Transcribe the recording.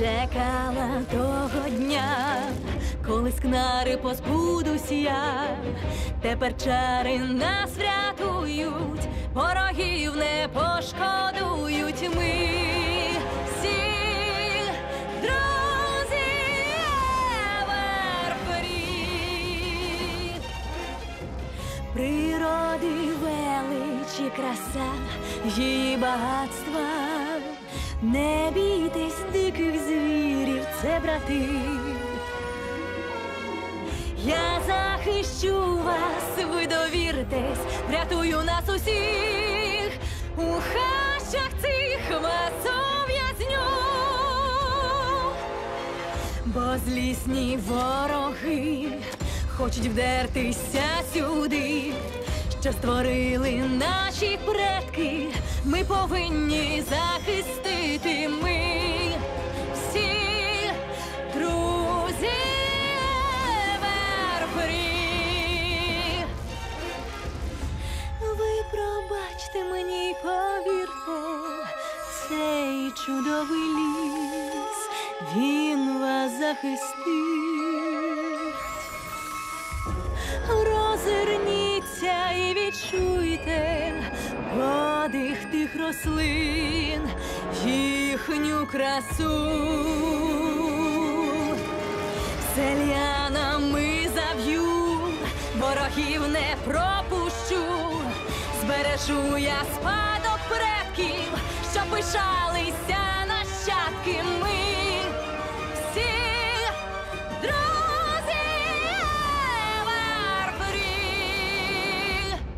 чекала того дня, коли скнари позбудусь я, тепер чари нас врятують, ворогів не пошкодують ми. Природи велич і краса, її багатства. Не бійтесь диких звірів, це брати. Я захищу вас, ви довіртесь, врятую нас усіх у хащах цих вас ув'язню. Бо злісні вороги хочуть вдертися сюди, що створили наші предки. Ми повинні захистити ми всі друзі Еверфрі. Ви пробачте мені, повірте, цей чудовий ліс, він вас захистить. Подих тих рослин, їхню красу. Селянами зав'ю, ворогів не пропущу, збережу я спадок предків, що пишалися